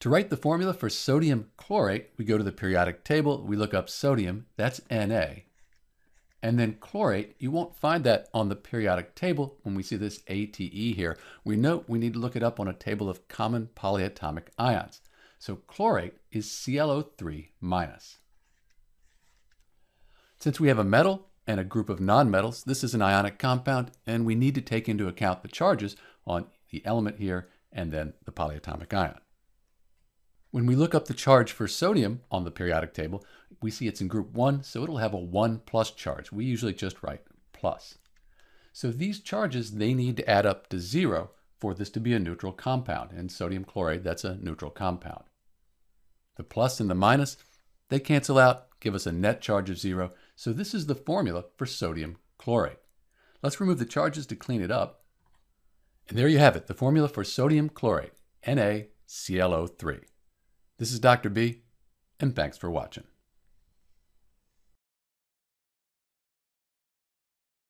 To write the formula for sodium chlorate, we go to the periodic table, we look up sodium, that's Na. And then chlorate, you won't find that on the periodic table when we see this ATE here. We note we need to look it up on a table of common polyatomic ions. So chlorate is ClO3 minus. Since we have a metal and a group of nonmetals, this is an ionic compound, and we need to take into account the charges on the element here and then the polyatomic ion. When we look up the charge for sodium on the periodic table, we see it's in group 1, so it'll have a 1 plus charge. We usually just write plus. So these charges, they need to add up to 0 for this to be a neutral compound. And sodium chlorate, that's a neutral compound. The plus and the minus, they cancel out, give us a net charge of 0. So this is the formula for sodium chlorate. Let's remove the charges to clean it up. And there you have it, the formula for sodium chlorate, NaClO3. This is Dr. B, and thanks for watching.